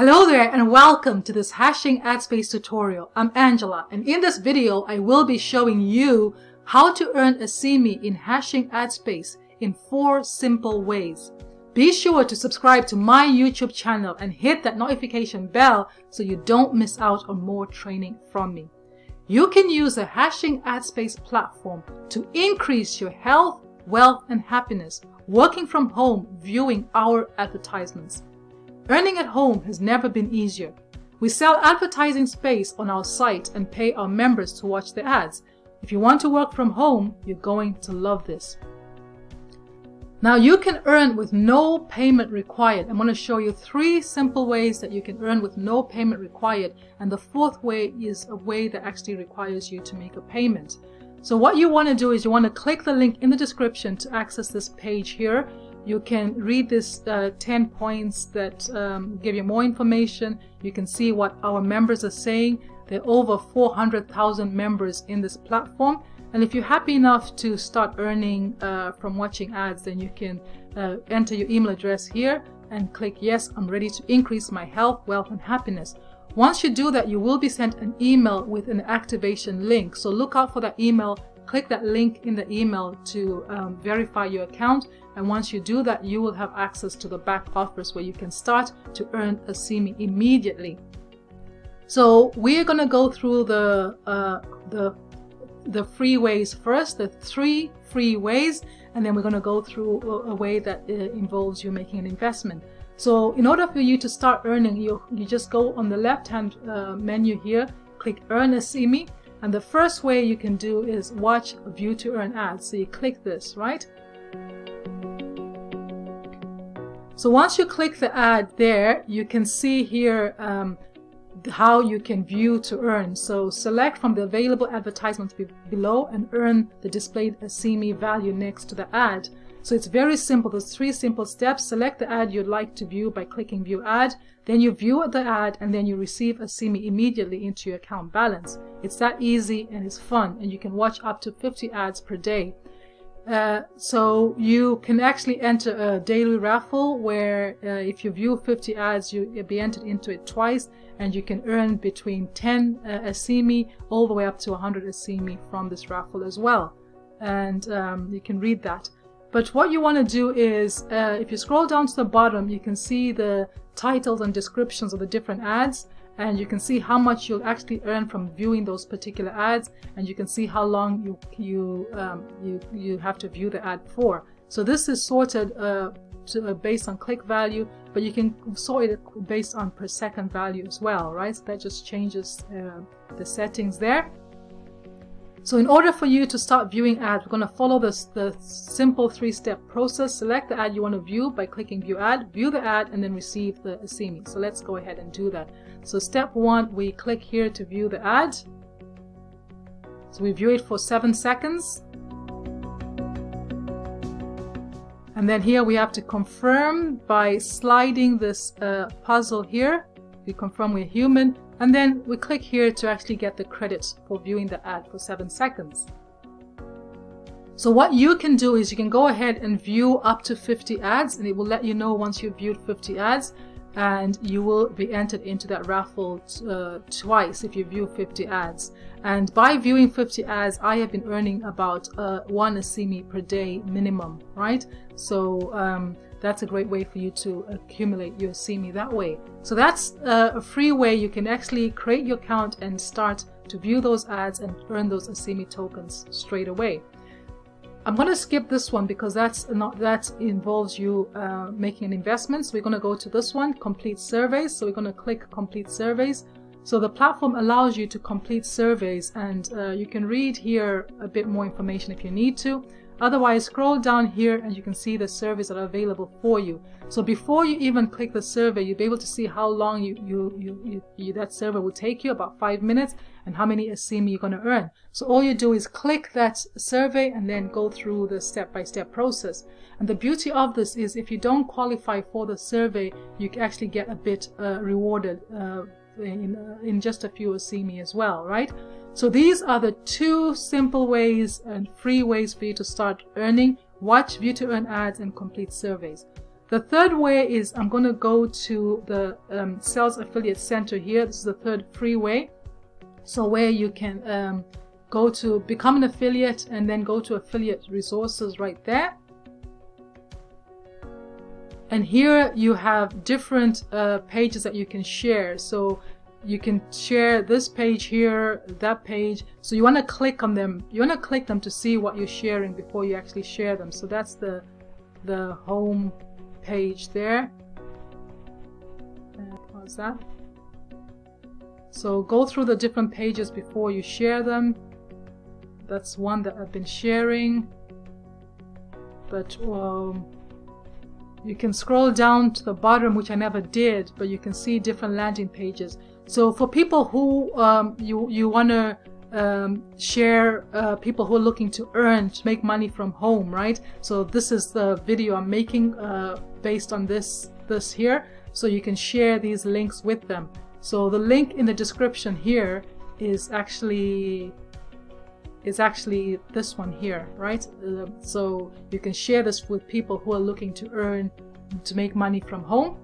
Hello there and welcome to this hashing AdSpace tutorial. I'm Angela and in this video I will be showing you how to earn Asimi in hashing AdSpace in four simple ways. Be sure to subscribe to my YouTube channel and hit that notification bell so you don't miss out on more training from me. You can use a hashing AdSpace platform to increase your health, wealth and happiness working from home viewing our advertisements. Earning at home has never been easier. We sell advertising space on our site and pay our members to watch the ads. If you want to work from home, you're going to love this. Now you can earn with no payment required. I'm going to show you three simple ways that you can earn with no payment required. And the fourth way is a way that actually requires you to make a payment. So what you want to do is you want to click the link in the description to access this page here you can read this uh, 10 points that um, give you more information. You can see what our members are saying. There are over 400,000 members in this platform. And if you're happy enough to start earning uh, from watching ads, then you can uh, enter your email address here and click yes, I'm ready to increase my health, wealth, and happiness. Once you do that, you will be sent an email with an activation link. So look out for that email click that link in the email to um, verify your account. And once you do that you will have access to the back office where you can start to earn Asimi immediately. So we're going to go through the uh, the the free ways first the three free ways and then we're going to go through a, a way that uh, involves you making an investment. So in order for you to start earning you you just go on the left hand uh, menu here click earn Asimi and the first way you can do is watch view to earn ads. So you click this, right? So once you click the ad there, you can see here um, how you can view to earn. So select from the available advertisements be below and earn the displayed CME value next to the ad. So it's very simple. There's three simple steps. Select the ad you'd like to view by clicking view ad. Then you view the ad and then you receive Asimi immediately into your account balance. It's that easy and it's fun and you can watch up to 50 ads per day. Uh, so you can actually enter a daily raffle where uh, if you view 50 ads you'll be entered into it twice and you can earn between 10 uh, CME all the way up to 100 CME from this raffle as well and um, you can read that but what you want to do is, uh, if you scroll down to the bottom, you can see the titles and descriptions of the different ads and you can see how much you'll actually earn from viewing those particular ads and you can see how long you you um, you you have to view the ad for. So this is sorted uh, to, uh, based on click value but you can sort it based on per second value as well right? So that just changes uh, the settings there so in order for you to start viewing ads, we're going to follow this the simple three-step process. Select the ad you want to view by clicking view ad, view the ad, and then receive the CME. So let's go ahead and do that. So step one, we click here to view the ad. So we view it for seven seconds. And then here we have to confirm by sliding this uh, puzzle here. We confirm we're human and then we click here to actually get the credits for viewing the ad for 7 seconds. So what you can do is you can go ahead and view up to 50 ads and it will let you know once you've viewed 50 ads and you will be entered into that raffle uh, twice if you view 50 ads. And by viewing 50 ads, I have been earning about uh, one CME per day minimum, right? So um, that's a great way for you to accumulate your CME that way. So that's uh, a free way you can actually create your account and start to view those ads and earn those CME tokens straight away. I'm going to skip this one because that's not that involves you uh, making an investment. So we're going to go to this one, complete surveys. So we're going to click complete surveys. So the platform allows you to complete surveys and uh, you can read here a bit more information if you need to. Otherwise, scroll down here and you can see the surveys that are available for you. So before you even click the survey, you'll be able to see how long you, you, you, you that survey will take you, about five minutes, and how many CME you're going to earn. So all you do is click that survey and then go through the step-by-step -step process. And the beauty of this is if you don't qualify for the survey, you actually get a bit uh, rewarded uh, in, uh, in just a few CME as well, right? So these are the two simple ways and free ways for you to start earning. Watch view to earn ads and complete surveys. The third way is I'm going to go to the um, Sales Affiliate Center here. This is the third free way. So where you can um, go to become an affiliate and then go to affiliate resources right there. And here you have different uh, pages that you can share. So you can share this page here, that page. So you want to click on them. You want to click them to see what you're sharing before you actually share them. So that's the the home page there. What's that? So go through the different pages before you share them. That's one that I've been sharing. But um, you can scroll down to the bottom, which I never did, but you can see different landing pages. So for people who um, you you want to um, share uh, people who are looking to earn to make money from home, right? So this is the video I'm making uh, based on this this here. So you can share these links with them. So the link in the description here is actually is actually this one here, right? Uh, so you can share this with people who are looking to earn to make money from home.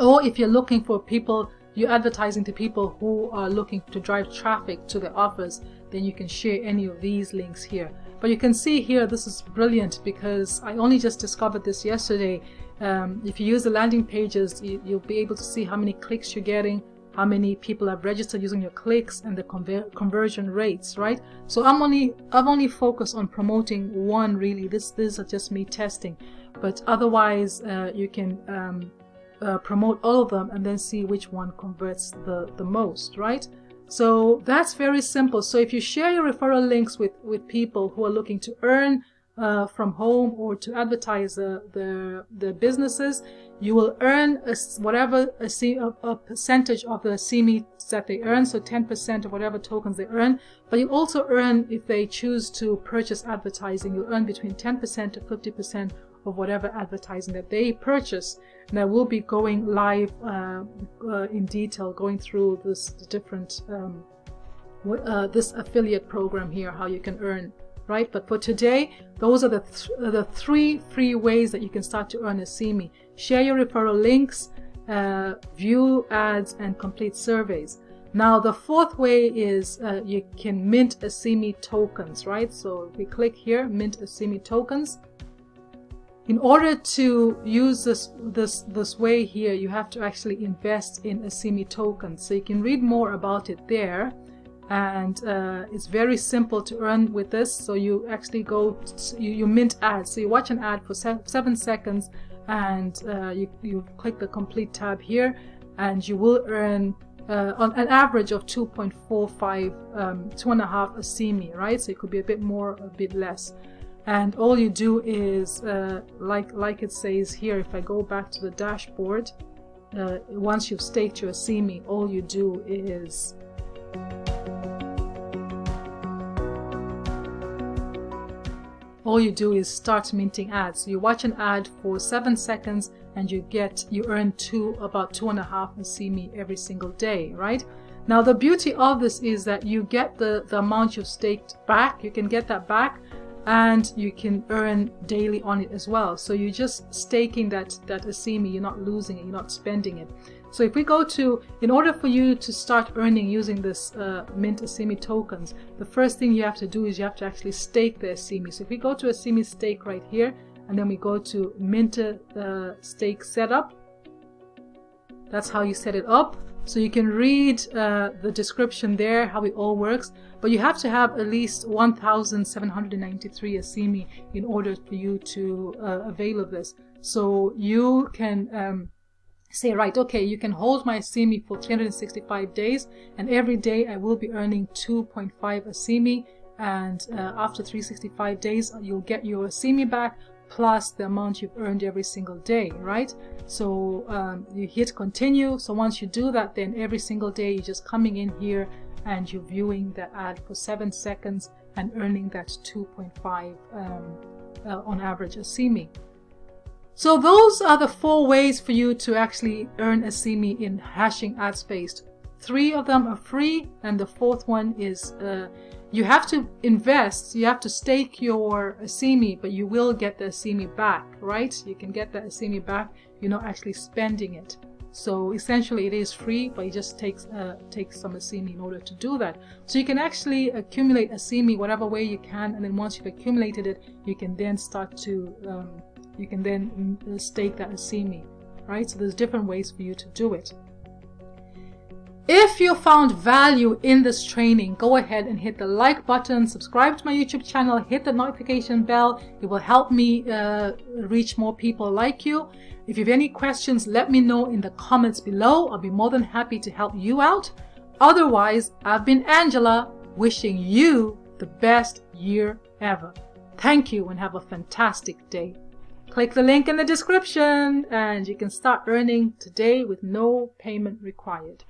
Or if you're looking for people you're advertising to people who are looking to drive traffic to their offers, then you can share any of these links here. But you can see here, this is brilliant because I only just discovered this yesterday. Um, if you use the landing pages, you, will be able to see how many clicks you're getting, how many people have registered using your clicks and the conver conversion rates, right? So I'm only, I've only focused on promoting one really. This, this is just me testing. But otherwise, uh, you can um, uh, promote all of them and then see which one converts the, the most, right? So that's very simple. So if you share your referral links with, with people who are looking to earn uh, from home or to advertise the, the, the businesses, you will earn a, whatever a, a percentage of the CME that they earn, so 10% of whatever tokens they earn. But you also earn, if they choose to purchase advertising, you earn between 10% to 50% of whatever advertising that they purchase. And I will be going live uh, uh, in detail, going through this different um, uh, this affiliate program here, how you can earn, right? But for today, those are the th the three free ways that you can start to earn Asimi. Share your referral links, uh, view ads, and complete surveys. Now the fourth way is uh, you can mint Asimi tokens, right? So if we click here, mint a CME tokens, in order to use this this this way here you have to actually invest in Asimi token so you can read more about it there and uh, it's very simple to earn with this. So you actually go to, you, you, mint ads. So you watch an ad for se seven seconds and uh, you, you click the complete tab here and you will earn uh, on an average of 2.45 um, two and a half Asimi right? So it could be a bit more a bit less. And all you do is uh, like like it says here if I go back to the dashboard uh, once you've staked your CME all you do is all you do is start minting ads. You watch an ad for seven seconds and you get you earn two about two and a half Asimi every single day right? Now the beauty of this is that you get the the amount you've staked back. You can get that back and you can earn daily on it as well. So you're just staking that that Asimi, you're not losing it. You're not spending it. So if we go to in order for you to start earning using this uh, mint Asimi tokens the first thing you have to do is you have to actually stake the Asimi. so if we go to Asimi stake right here and then we go to mint uh, stake setup that's how you set it up so you can read uh, the description there, how it all works, but you have to have at least 1,793 CME in order for you to uh, avail of this. So you can um, say, right, okay, you can hold my CME for 365 days, and every day I will be earning 2.5 Asimi, and uh, after 365 days, you'll get your CME back plus the amount you've earned every single day, right? So um, you hit continue. So once you do that, then every single day you're just coming in here and you're viewing the ad for seven seconds and earning that 2.5 um, uh, on average Asimi. So those are the four ways for you to actually earn Asimi in hashing ad space. Three of them are free and the fourth one is uh, you have to invest, you have to stake your Asimi, but you will get the Asimi back, right? You can get the Asimi back, you're not actually spending it. So essentially it is free, but it just takes uh, takes some Asimi in order to do that. So you can actually accumulate Asimi whatever way you can, and then once you've accumulated it, you can then start to, um, you can then mm, stake that Asimi, right? So there's different ways for you to do it. If you found value in this training, go ahead and hit the like button, subscribe to my YouTube channel, hit the notification bell. It will help me uh, reach more people like you. If you have any questions, let me know in the comments below. I'll be more than happy to help you out. Otherwise, I've been Angela, wishing you the best year ever. Thank you and have a fantastic day. Click the link in the description and you can start earning today with no payment required.